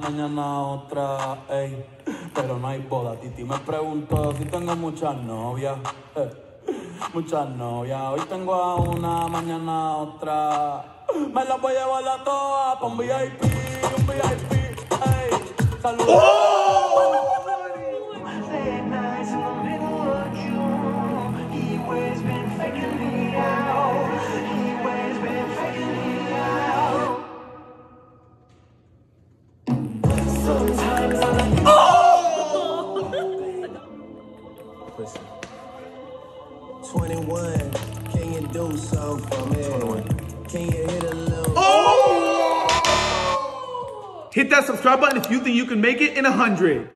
Mañana otra, ey, pero no hay boda. Titi me preguntó si tengo muchas novias. eh, muchas novias. Hoy tengo a una, mañana otra. Me las voy a llevar a todas pa' un VIP, un VIP. Ey. Listen. 21, can you do something hit a little? Hit that subscribe button if you think you can make it in a hundred.